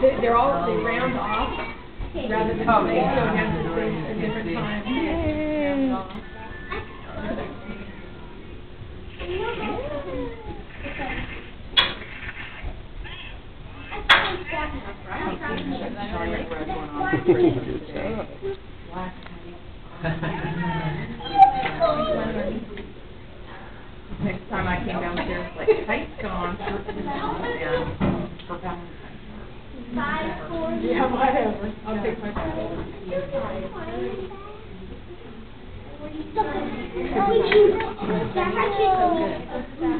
They- They're all, they round off rather than, Oh, they yeah. don't have to say a different time. Round off. Giant red one on the Good job. Next time I came downstairs, like, tights gone, shirts is gone, and for Valentine's. Yeah, whatever, I'll take my time. Good.